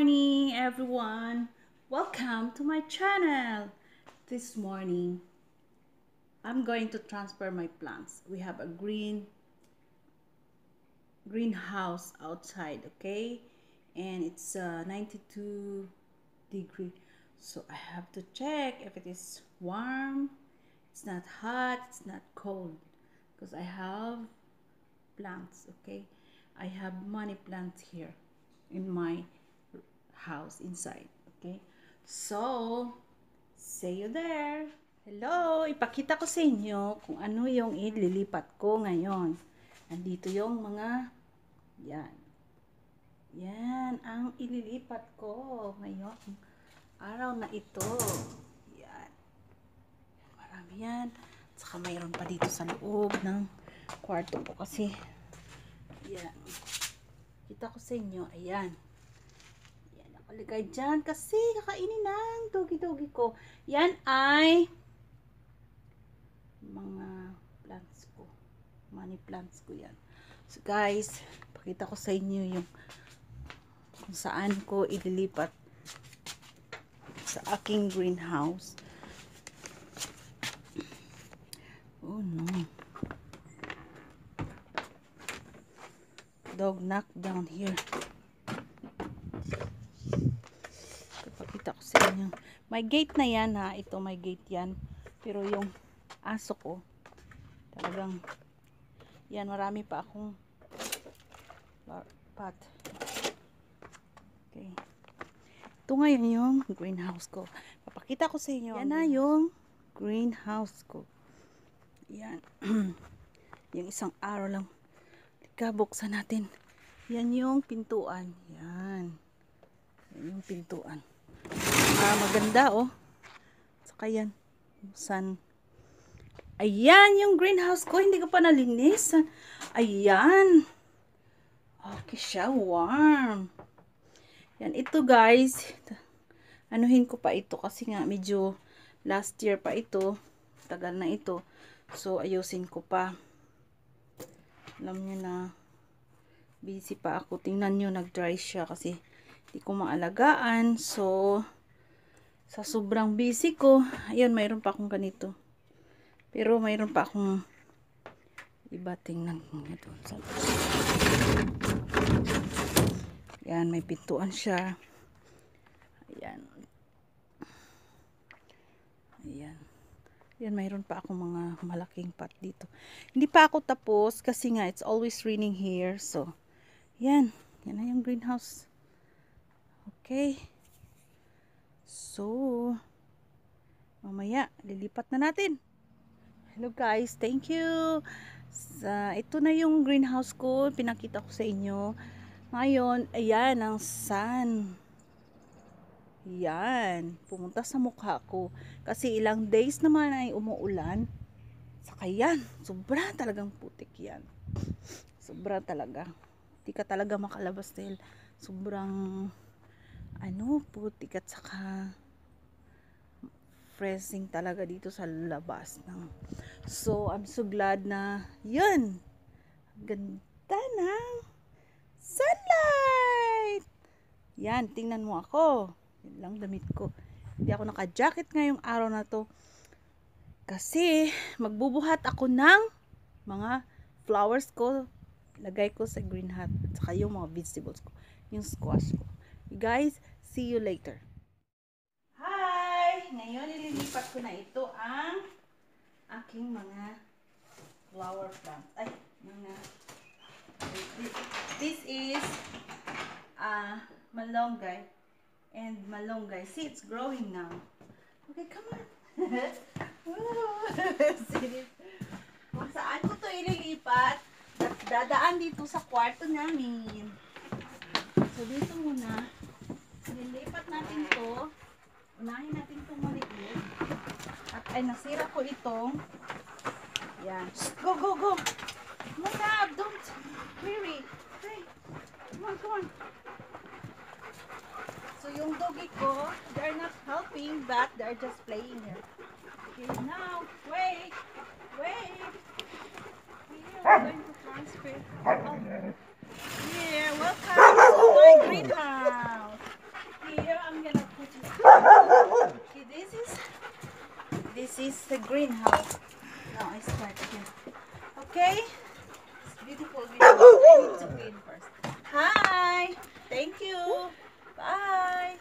morning, everyone. Welcome to my channel. This morning, I'm going to transfer my plants. We have a green greenhouse outside, okay? And it's uh, 92 degree. So I have to check if it is warm. It's not hot, it's not cold. Because I have plants, okay? I have money plants here in my house inside. Okay? So, see you there. Hello! Ipakita ko sa inyo kung ano yung ililipat ko ngayon. Andito yung mga, yan. Yan ang ililipat ko ngayon. Araw na ito. Yan. Marami yan. Saka mayroon pa dito sa loob ng kwarto ko kasi yan. Kita ko sa inyo. Ayan. Yan. Nakaligay dyan kasi kakainin ng dogi-dogi ko. Yan ay mga plants ko. Money plants ko yan. So guys, pakita ko sa inyo yung kung saan ko ililipat sa aking greenhouse. Oh no. Dog knock down here. May gate na yan ha. Ito may gate yan. Pero yung aso ko, talagang, yan marami pa akong pot. Okay. Ito ngayon yung greenhouse ko. Papakita ko sa inyo. Yan na yung greenhouse ko. Yan. yung isang araw lang. Teka, buksan natin. Yan yung pintuan. Yan. Yan yung pintuan. Ah, maganda oh. Saka yan. Sun. Ayan yung greenhouse ko. Hindi ko pa nalinis. Ayan. Okay siya. Warm. Yan. Ito guys. Anuhin ko pa ito kasi nga medyo last year pa ito. Tagal na ito. So, ayusin ko pa. Alam nyo na busy pa ako. Tingnan nyo, nag-dry siya kasi hindi ko maalagaan. So, sa sobrang busy ko, ayun, mayroon pa akong ganito. Pero mayroon pa akong iba tingnan mo ito. Yan, may pintuan siya. Ayan. Ayan. Yan, mayroon pa akong mga malaking pot dito. Hindi pa ako tapos kasi nga it's always raining here. So, yan. Yan na yung greenhouse. Okay. So, mamaya, lilipat na natin. Hello guys, thank you. Sa, ito na yung greenhouse ko. Pinakita ko sa inyo. Ngayon, ayan ang sun. Yan, pumunta sa mukha ko. Kasi ilang days naman ay umuulan. Saka yan, sobra talagang putik yan. Sobra talaga. Hindi ka talaga makalabas dahil sobrang ano, putik at saka freezing talaga dito sa labas. Ng. So, I'm so glad na yun. Ganda ng sunlight! Yan, tingnan mo ako. Yan lang damit ko. Hindi ako naka-jacket ngayong araw na to. Kasi magbubuhat ako ng mga flowers ko. Lagay ko sa green hat. At saka yung mga vegetables ko. Yung squash ko. Guys, see you later. Hi! Ngayon ililipat ko na ito ang aking mga flower plants. Ay, mga this, is uh, malunggay and malunggay. See, it's growing now. Okay, come on. Kung saan ko to ililipat, dadaan dito sa kwarto namin. So, dito muna, ililipat natin to. Unahin natin itong maliit. At ay, nasira ko itong yan. Go, go, go! Come on, Dad! Don't hurry! Hey! Come on, come on! So, yung doggy ko, they're not helping, but they're just playing here. Okay, now, wait! Wait! Here, I'm going to transfer. Oh. greenhouse. Now I start again. Okay? It's beautiful greenhouse. I need to clean first. Hi! Thank you! Bye!